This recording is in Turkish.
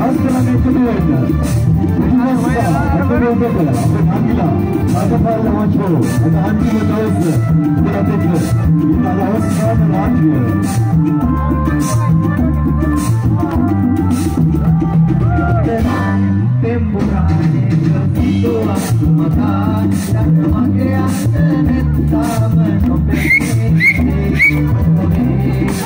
ರಾಷ್ಟ್ರವನ್ನು ಇಟ್ಟಿದ್ದೇವೆ ಹಂಗಿಲ್ಲ ರಾಜ್ಯಪಾಲ ಹಂಚು ಅದು ಹಂಚಿನ ದೋಸ್ ಅಧ್ಯಕ್ಷ ಅದು ಅವಸ್ಥೆ ರಾಜ್ಯ Temporane, capito a tu matata, ma create netta per non perdere.